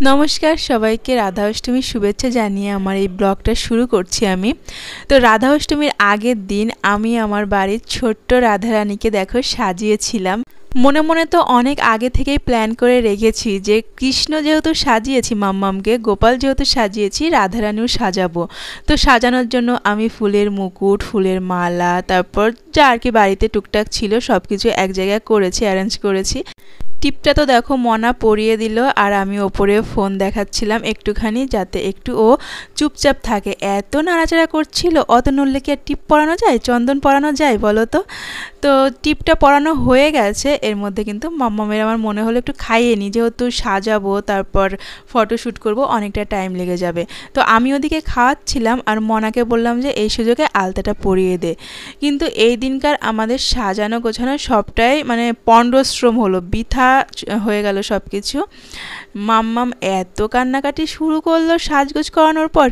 নমস্কার সবাইকে রাধা অষ্টমীর শুভেচ্ছা জানিয়ে আমার এই ব্লগটা শুরু করছি আমি। তো রাধা অষ্টমীর আগের দিন আমি আমার বাড়ির ছোট্ট রাধারানীকে দেখো সাজিয়েছিলাম। মনে মনে তো অনেক আগে থেকেই প্ল্যান করে রেখেছি যে কৃষ্ণ যেহেতু সাজিয়েছি মাম্মামকে, গোপাল যেহেতু সাজিয়েছি, রাধারানীও সাজাবো। তো সাজানোর জন্য আমি ফুলের মুকুট, ফুলের মালা, তারপর যা আর কি বাড়িতে টুকটাক ছিল সব কিছু এক জায়গায় করেছি অ্যারেঞ্জ করেছি। টিপটা তো দেখো মনা পরিয়ে দিল আর আমি ওপরে ফোন দেখাচ্ছিলাম একটুখানি যাতে একটু ও চুপচাপ থাকে। এত নাড়াচাড়া করছিল, অত নড়লে কি আর টিপ পরানো যায়? চন্দন পরানো যায় বলো তো? তো টিপটা পরানো হয়ে গেছে। এর মধ্যে কিন্তু মাম্মামের আমার মনে হলো একটু খাইয়ে নিই যেহেতু সাজাবো, তারপর ফটোশ্যুট করব, অনেকটা টাইম লেগে যাবে। তো আমি ওদিকে খাওয়াচ্ছিলাম আর মনাকে বললাম যে, এই সুযোগে আলতাটা পরিয়ে দে। কিন্তু এই দিনকার আমাদের সাজানো গোছানো সবটাই মানে পণ্ডশ্রম হলো, বৃথা হয়ে গেল সব কিছু মাম্মাম এত কান্নাকাটি শুরু করল সাজগোজ করানোর পর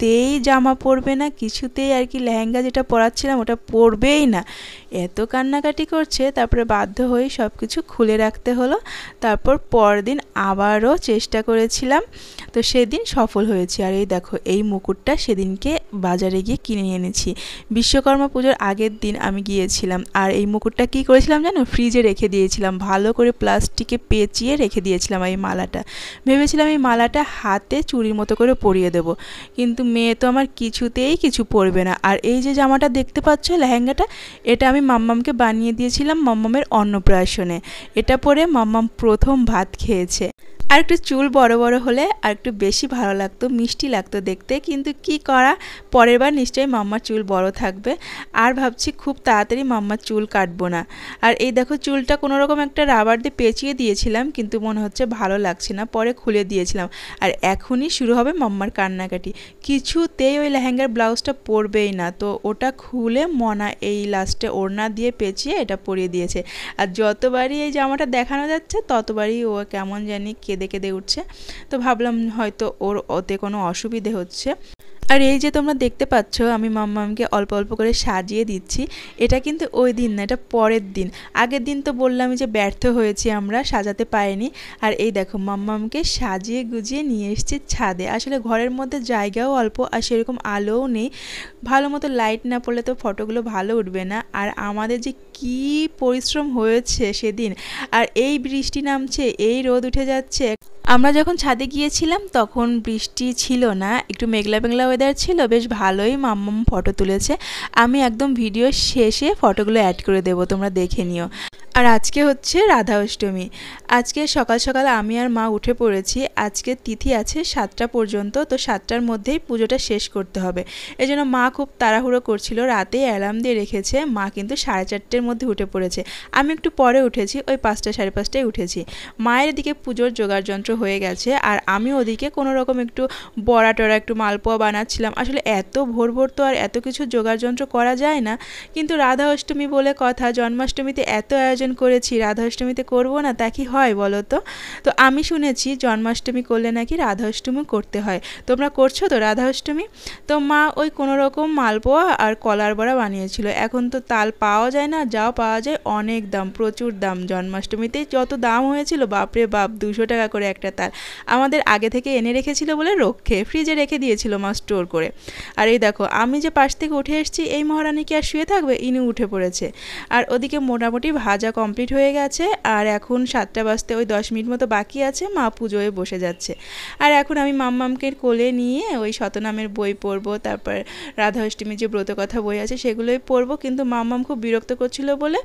কিছুতেই জামা পরবে না, কিছুতেই আর কি লেহেঙ্গা যেটা পরাচ্ছিলাম ওটা পরবেই না। এত কান্নাকাটি করছে, তারপরে বাধ্য হয়ে সব কিছু খুলে রাখতে হলো। তারপর পরদিন আবারও চেষ্টা করেছিলাম, তো সেদিন সফল হয়েছি। আর এই দেখো, এই মুকুটটা সেদিনকে বাজারে গিয়ে কিনে এনেছি। বিশ্বকর্মা পুজোর আগের দিন আমি গিয়েছিলাম। আর এই মুকুটটা কি করেছিলাম জানো? ফ্রিজে রেখে দিয়েছিলাম। ভালো করে প্লাস্টিকে পেঁচিয়ে রেখে দিয়েছিলাম এই মালাটা। ভেবেছিলাম এই মালাটা হাতে চুরির মতো করে পরিয়ে দেব। কিন্তু মেয়ে তো আমার কিছুতেই কিছু পরবে না। আর এই যে জামাটা দেখতে পাচ্ছ, লেহেঙ্গাটা, এটা আমি মাম্মামকে বানিয়ে দিয়েছিলাম মাম্মামের অন্নপ্রাশনে। এটা পরে মাম্মাম প্রথম ভাত খেয়েছে। আর একটু চুল বড় বড় হলে আর একটু বেশি ভালো লাগতো, মিষ্টি লাগতো দেখতে। কিন্তু কি করা? পরের বার নিশ্চয়ই মাম্মার চুল বড় থাকবে। আর ভাবছি খুব তাড়াতাড়ি মাম্মার চুল কাটবো না। আর এই দেখো চুলটা কোনো রকম একটা রাবার দিয়ে পেঁচিয়ে দিয়েছিলাম, কিন্তু মনে হচ্ছে ভালো লাগছে না, পরে খুলে দিয়েছিলাম। আর এখনই শুরু হবে মাম্মার কান্নাকাটি। কিছুতেই ওই লেহেঙ্গার ব্লাউজটা পরবেই না। তো ওটা খুলে মনা এই লাস্টে ওড়না দিয়ে পেঁচিয়ে এটা পরিয়ে দিয়েছে। আর যতবারই এই জামাটা দেখানো যাচ্ছে, ততবারই ও কেমন জানি কেঁদে কেঁদে কেঁদে উঠছে। তো ভাবলাম হয়তো ওর ওতে কোনো অসুবিধে হচ্ছে। আর এই যে তোমরা দেখতে পাচ্ছ, আমি মাম্মামকে অল্প অল্প করে সাজিয়ে দিচ্ছি। এটা কিন্তু ওই দিন না, এটা পরের দিন। আগের দিন তো বললাম যে ব্যর্থ হয়েছি আমরা, সাজাতে পারিনি। আর এই দেখো মাম্মামকে সাজিয়ে গুজিয়ে নিয়ে এসেছি ছাদে। আসলে ঘরের মধ্যে জায়গাও অল্প, আর সেরকম আলোও নেই। ভালো মতো লাইট না পড়লে তো ফটোগুলো ভালো উঠবে না। আর আমাদের যে কি পরিশ্রম হয়েছে সেদিন। আর এই বৃষ্টি নামছে, এই রোদ উঠে যাচ্ছে। আমরা যখন ছাদে গিয়েছিলাম, তখন বৃষ্টি ছিল না। একটু মেঘলা মেঘলা ওয়েদার ছিল, বেশ ভালোই মাম্মাম ফটো তুলেছে। আমি একদম ভিডিও শেষে ফটোগুলো অ্যাড করে দেবো, তোমরা দেখে নিও। আর আজকে হচ্ছে রাধা অষ্টমী। আজকে সকাল সকাল আমি আর মা উঠে পড়েছি। আজকে তিথি আছে সাতটা পর্যন্ত, তো সাতটার মধ্যেই পুজোটা শেষ করতে হবে। এই জন্য মা খুব তাড়াহুড়ো করছিল, রাতে অ্যালার্ম দিয়ে রেখেছে। মা কিন্তু সাড়ে চারটের মধ্যে উঠে পড়েছে। আমি একটু পরে উঠেছি, ওই পাঁচটা সাড়ে পাঁচটায় উঠেছি। মায়ের দিকে পুজোর জোগাড় যন্ত্র হয়ে গেছে। আর আমি ওদিকে কোনো রকম একটু বড়া টড়া একটু মালপোয়া বানাচ্ছিলাম। আসলে এত ভোর ভোর তো আর এত কিছু জোগাড় যন্ত্র করা যায় না। কিন্তু রাধা অষ্টমী বলে কথা, জন্মাষ্টমীতে এত আয়োজন করেছি রাধা অষ্টমীতে করব না, তা কি হয় বলো তো? তো আমি শুনেছি জন্মাষ্টমী করলে নাকি রাধা অষ্টমী করতে হয়। তোমরা করছ তো রাধা অষ্টমী তো মা ওই কোনো রকম মালপোয়া আর কলার বড়া বানিয়েছিল। এখন তো তাল পাওয়া যায় না যাও পাওয়া যায় অনেক দাম, প্রচুর দাম। জন্মাষ্টমীতে যত দাম হয়েছিল, বাপরে বাপ, দুশো টাকা করে একটা তাল আমাদের আগে থেকে এনে রেখেছিল বলে রক্ষে ফ্রিজে রেখে দিয়েছিল মা স্টোর করে। আর এই দেখো, আমি যে পাশ থেকে উঠে এসেছি, এই মহারানী কি আর শুয়ে থাকবে? ইনি উঠে পড়েছে। আর ওদিকে মোটামুটি ভাজা কমপ্লিট হয়ে গেছে, আর এখন সাতটা বাজতে ওই দশ মিনিট মতো বাকি আছে, মা পুজোয় বসে যাচ্ছে। আর এখন আমি মাম্মামকে কোলে নিয়ে ওই শতনামের বই পড়ব, তারপর রাধা অষ্টমীর যে ব্রত কথা বই আছে সেগুলোই পড়ব, কিন্তু মাম্মাম খুব বিরক্ত করছিল বলে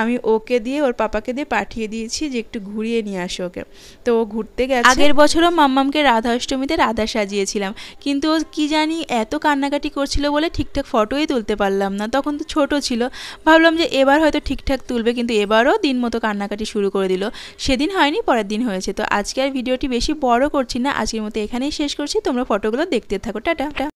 আমি ওকে দিয়ে, ওর পাপাকে দিয়ে পাঠিয়ে দিয়েছি যে একটু ঘুরিয়ে নিয়ে আসো ওকে। তো ও ঘুরতে গেছে? আগের বছরও মাম্মামকে রাধা অষ্টমীতে রাধা সাজিয়েছিলাম। কিন্তু ও কী জানি এত কান্নাকাটি করছিল বলে ঠিকঠাক ফটোই তুলতে পারলাম না। তখন তো ছোট ছিল। ভাবলাম যে এবার হয়তো ঠিকঠাক তুলবে, কিন্তু এবারও দিন মতো কান্নাকাটি শুরু করে দিল। সেদিন হয়নি, পরের দিন হয়েছে। তো আজকে আর ভিডিওটি বেশি বড় করছি না। আজকের মতো এখানেই শেষ করছি। তোমরা ফটোগুলো দেখতে থাকো। টাটা।